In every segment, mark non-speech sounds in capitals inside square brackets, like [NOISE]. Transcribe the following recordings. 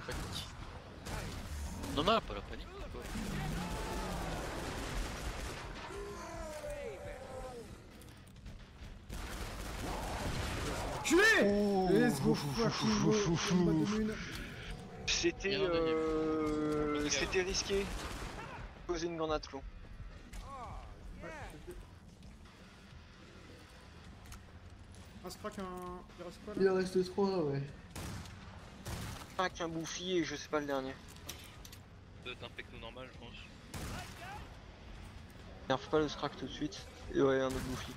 panique. Non, non, pas la panique. quoi. C'était euh, c'était risqué. Poser une grenade clon. Ah, se craque un... Il reste quoi Il là en reste 3 ouais. Un qu'un bouffi et je sais pas le dernier. Ça doit être un pecno normal, je pense. Nerve pas le scrack tout de suite. Et ouais, un autre bouffi.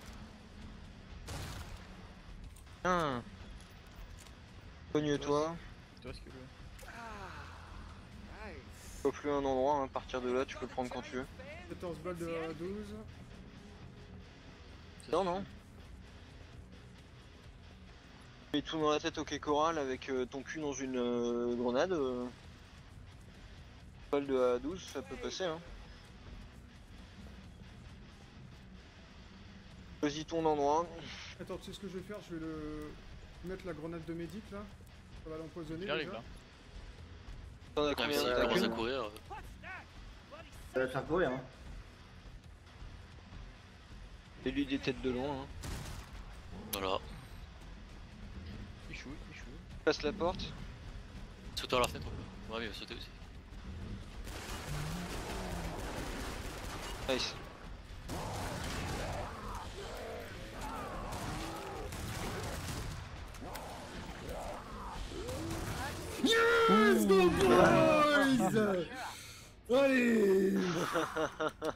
Tiens. Soigne-toi. Tu vois ce que je veux Faut plus un endroit, hein, à partir de là tu peux le prendre quand tu veux. 14 balles de à 12. Non, non. Mets tout dans la tête au quai choral avec euh, ton cul dans une euh, grenade. Euh... Balle de A12, ça peut passer, hein. Choisis ton endroit. Attends, tu sais ce que je vais faire? Je vais le... mettre la grenade de médic là. Ça va l'empoisonner arrive là. T'en as combien commence à courir, euh, Ça va te faire courir hein. Et lui des têtes de loin. Hein. voilà. Il chouille, il chouille. Passe la porte. Saute à la fenêtre. Ouais, mais il va sauter aussi. Nice. Let's go boys [LAUGHS] Allez [LAUGHS]